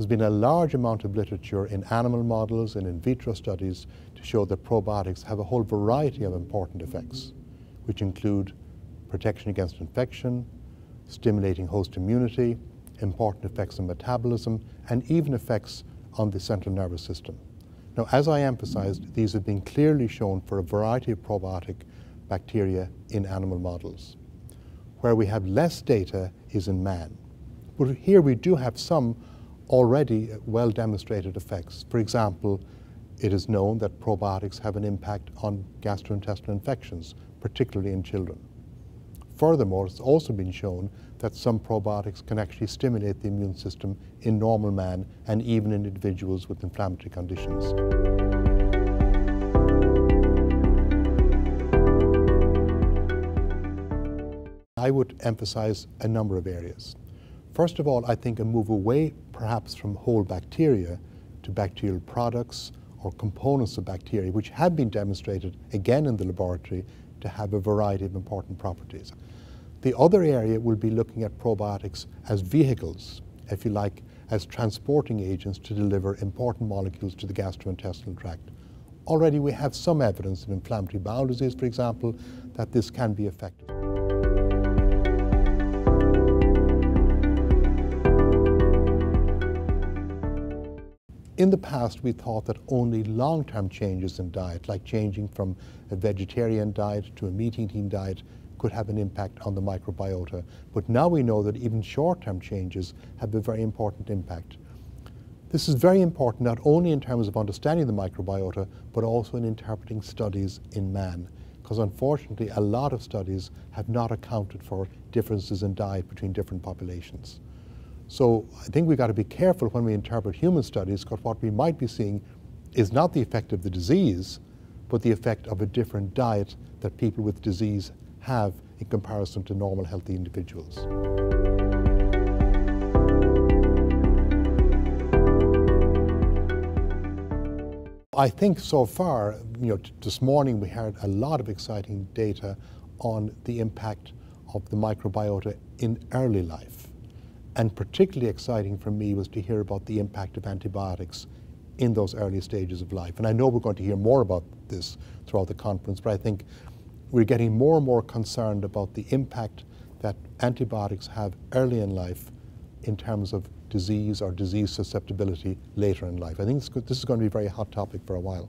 There's been a large amount of literature in animal models and in vitro studies to show that probiotics have a whole variety of important effects, which include protection against infection, stimulating host immunity, important effects on metabolism, and even effects on the central nervous system. Now, as I emphasized, these have been clearly shown for a variety of probiotic bacteria in animal models. Where we have less data is in man. But here we do have some already well demonstrated effects. For example, it is known that probiotics have an impact on gastrointestinal infections, particularly in children. Furthermore, it's also been shown that some probiotics can actually stimulate the immune system in normal man and even in individuals with inflammatory conditions. I would emphasize a number of areas. First of all, I think a move away perhaps from whole bacteria to bacterial products or components of bacteria, which have been demonstrated again in the laboratory to have a variety of important properties. The other area will be looking at probiotics as vehicles, if you like, as transporting agents to deliver important molecules to the gastrointestinal tract. Already we have some evidence in inflammatory bowel disease, for example, that this can be effective. In the past, we thought that only long-term changes in diet, like changing from a vegetarian diet to a meat-eating diet, could have an impact on the microbiota. But now we know that even short-term changes have a very important impact. This is very important not only in terms of understanding the microbiota, but also in interpreting studies in man. Because unfortunately, a lot of studies have not accounted for differences in diet between different populations. So I think we've got to be careful when we interpret human studies because what we might be seeing is not the effect of the disease, but the effect of a different diet that people with disease have in comparison to normal healthy individuals. I think so far, you know, this morning we heard a lot of exciting data on the impact of the microbiota in early life. And particularly exciting for me was to hear about the impact of antibiotics in those early stages of life. And I know we're going to hear more about this throughout the conference, but I think we're getting more and more concerned about the impact that antibiotics have early in life in terms of disease or disease susceptibility later in life. I think this is going to be a very hot topic for a while.